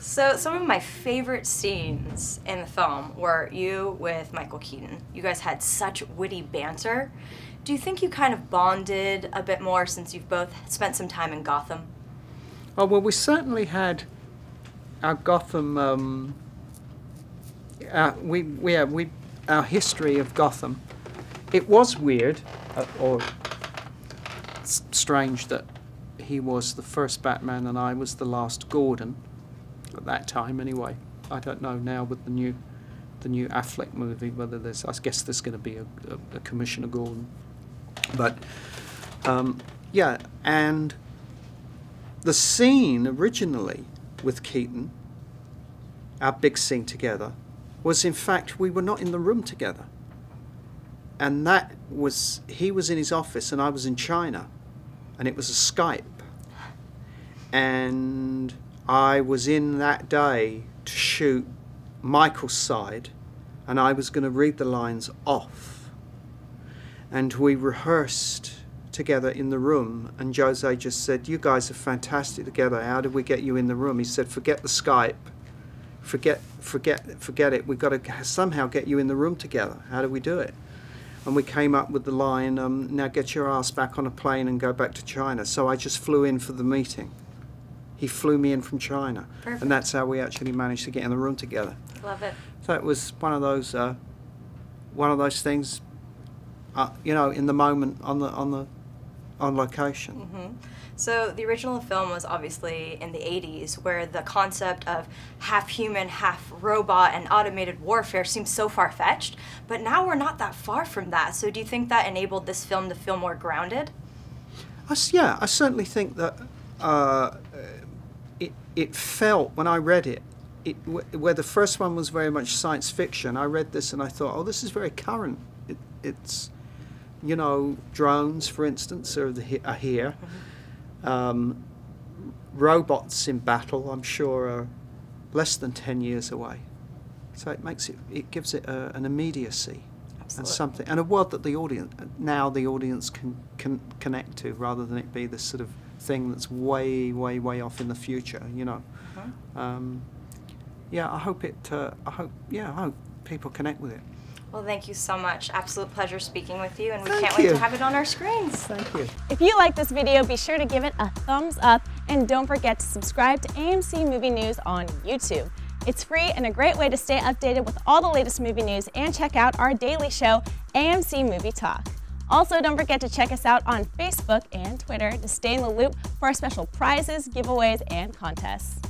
So some of my favorite scenes in the film were you with Michael Keaton. You guys had such witty banter. Do you think you kind of bonded a bit more since you've both spent some time in Gotham? Oh well, we certainly had our Gotham. Um, our, we we have we our history of Gotham. It was weird, uh, or s- strange that he was the first Batman and I was the last Gordon at that time. Anyway, I don't know now with the new the new Affleck movie whether there's. I guess there's going to be a, a, a Commissioner Gordon, but um, yeah, and the scene originally with Keaton, our big scene together, was in fact we were not in the room together. And that was, he was in his office and I was in China. And it was a Skype. And I was in that day to shoot Michael's side and I was going to read the lines off. And we rehearsed together in the room, and Jose just said, "You guys are fantastic together. How did we get you in the room?" He said, "Forget the Skype, forget, forget, forget it. We've got to somehow get you in the room together. How do we do it?" And we came up with the line, um, "Now get your ass back on a plane and go back to China." So I just flew in for the meeting. He flew me in from China, Perfect. and that's how we actually managed to get in the room together. Love it. So it was one of those, uh, one of those things, uh, you know, in the moment on the on the on location. hmm So the original film was obviously in the 80s, where the concept of half human, half robot, and automated warfare seems so far fetched. But now we're not that far from that. So do you think that enabled this film to feel more grounded? I yeah, I certainly think that uh, it it felt when I read it. It, wh- where the first one was very much science fiction, I read this and I thought, oh, this is very current. It, it's, you know, drones, for instance, are, the, are here. Um, robots in battle, I'm sure, are less than 10 years away. So it makes it, it gives it a, an immediacy and something, and a world that the audience, now the audience can, can connect to rather than it be this sort of thing that's way, way, way off in the future, you know. Mhm. Um, yeah, I hope it, uh, I hope, yeah, I hope people connect with it. Well, thank you so much. Absolute pleasure speaking with you, and we Thank can't wait to have it on our screens. Thank you. If you like this video, be sure to give it a thumbs up and don't forget to subscribe to AMC Movie News on YouTube. It's free and a great way to stay updated with all the latest movie news and check out our daily show, AMC Movie Talk. Also, don't forget to check us out on Facebook and Twitter to stay in the loop for our special prizes, giveaways, and contests.